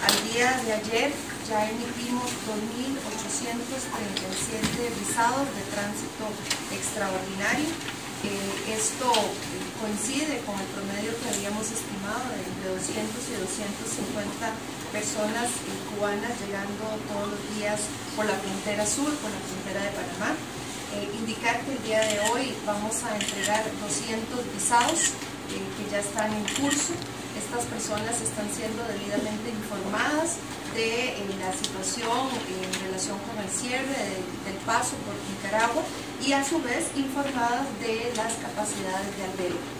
Al día de ayer ya emitimos 2.837 visados de tránsito extraordinario. Eh, esto coincide con el promedio que habíamos estimado de entre 200 y 250 personas cubanas llegando todos los días por la frontera sur, por la frontera de Panamá. Eh, indicar que el día de hoy vamos a entregar 200 visados eh, que ya están en curso. Estas personas están siendo debidamente informadas de la situación en relación con el cierre del paso por Nicaragua y a su vez informadas de las capacidades de albergue.